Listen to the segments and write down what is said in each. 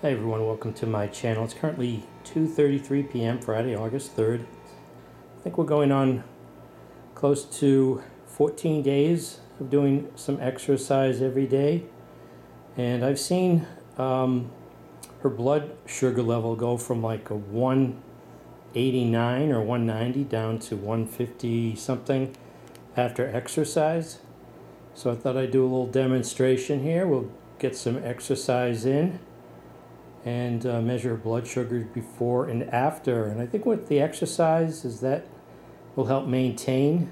Hey everyone, welcome to my channel. It's currently 2.33 p.m. Friday, August 3rd. I think we're going on close to 14 days of doing some exercise every day. And I've seen um, her blood sugar level go from like a 189 or 190 down to 150 something after exercise. So I thought I'd do a little demonstration here. We'll get some exercise in and uh, measure blood sugars before and after. And I think with the exercise is that will help maintain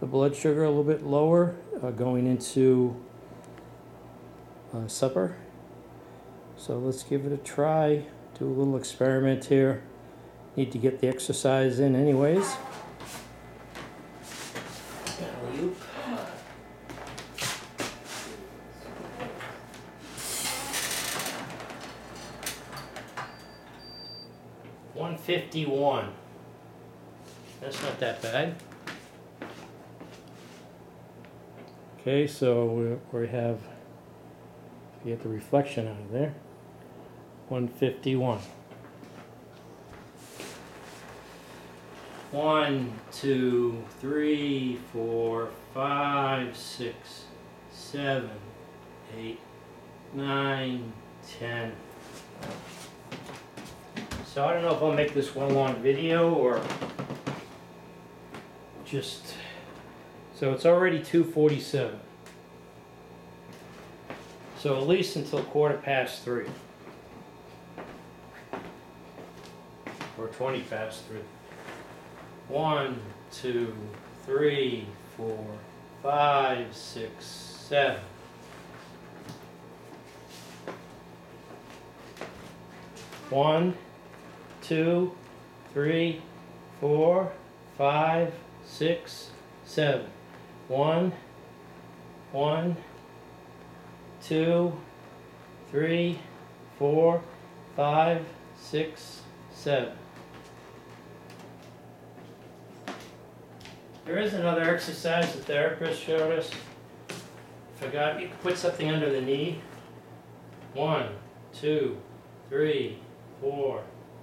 the blood sugar a little bit lower uh, going into uh, supper. So let's give it a try. Do a little experiment here. Need to get the exercise in anyways. 51. That's not that bad. Okay, so we, we have, you get the reflection out of there, 151. One, two, three, four, five, six, seven, eight, nine, ten. So I don't know if I'll make this one long video or just, so it's already two forty-seven. So at least until quarter past three. Or twenty past three. One, two, three, four, five, six, seven. One, two, three, four, five, six, seven. One, one, two, three, four, five, six, seven. There is another exercise the therapist showed us. Forgot, you put something under the knee. One, two, three, four,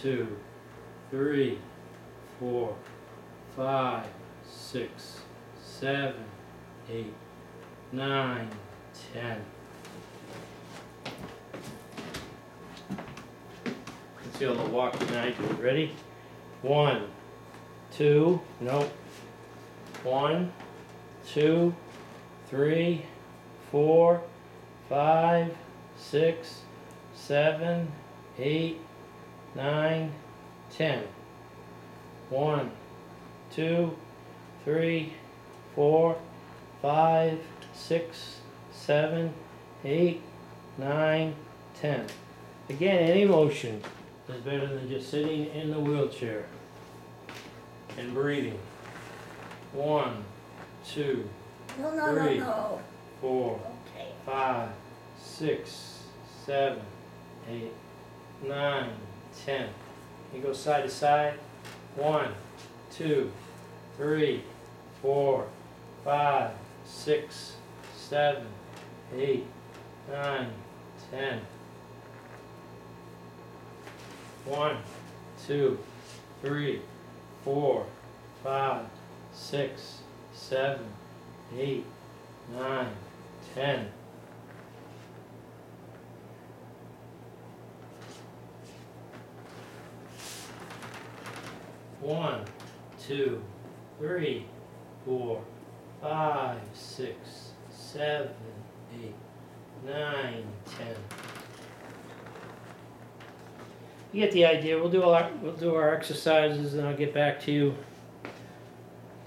two, three, four, five, six, seven, eight, nine, ten. Let's see how the walk tonight. Ready? One, two, nope. One, two, three, four, five, six, seven, eight, nine, ten. One, two, three, four, five, six, seven, eight, nine, ten. Again, any motion is better than just sitting in the wheelchair and breathing. One, two, No, no, no, Three. no. four, Okay. five, six, seven, eight, nine, ten. You go side to side. One, two, three, four, five, six, seven, eight, nine, ten. One, two, three, four, five, six, seven, eight, nine, ten. One, two, three, four, five, six, seven, eight, nine, ten. You get the idea. We'll do our we'll do our exercises, and I'll get back to you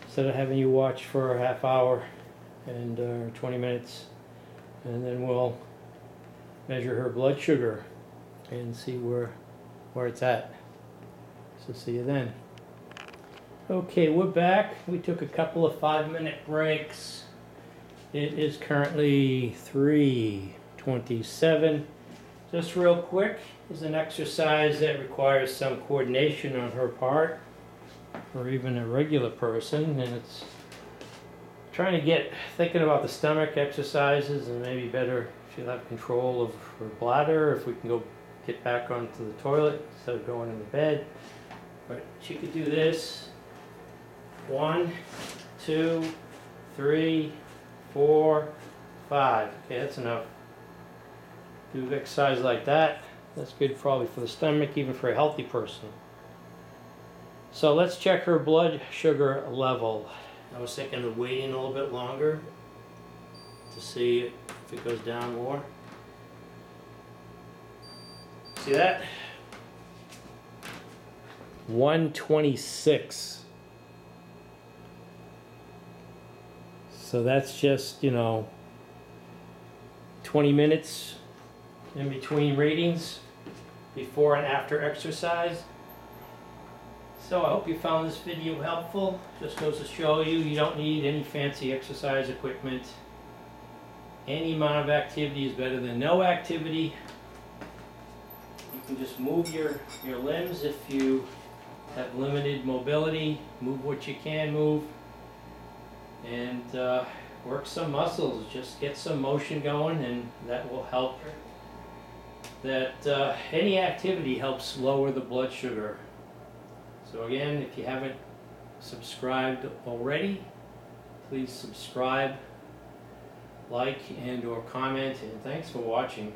instead of having you watch for a half hour and uh, 20 minutes, and then we'll measure her blood sugar and see where, where it's at. So see you then. Okay, we're back. We took a couple of five minute breaks. It is currently three twenty-seven. Just real quick, is an exercise that requires some coordination on her part, or even a regular person, and it's trying to get thinking about the stomach exercises and maybe better if she'll have control of her bladder if we can go get back onto the toilet instead of going in the bed. But she could do this. One, two, three, four, five. Okay, that's enough. Do exercise like that. That's good probably for the stomach, even for a healthy person. So let's check her blood sugar level. I was thinking of waiting a little bit longer to see if it goes down more. See that? 126. So that's just, you know, 20 minutes in between readings before and after exercise. So I hope you found this video helpful. Just goes to show you, you don't need any fancy exercise equipment. Any amount of activity is better than no activity. You can just move your, your limbs if you have limited mobility. Move what you can move. And uh, work some muscles. Just get some motion going and that will help. That uh, any activity helps lower the blood sugar. So again, if you haven't subscribed already, please subscribe, like, and or comment, and thanks for watching.